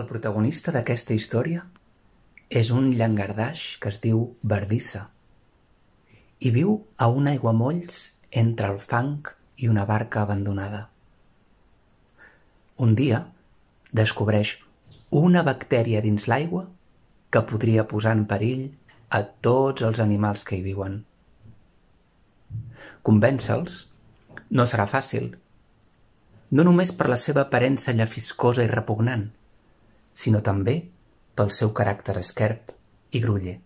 El protagonista d'aquesta història és un llangardaix que es diu Bardissa i viu a un aiguamolls entre el fang i una barca abandonada. Un dia descobreix una bactèria dins l'aigua que podria posar en perill a tots els animals que hi viuen. Convèncer-los no serà fàcil, no només per la seva aparença llefiscosa i repugnant, sinó també pel seu caràcter esquerp i groller.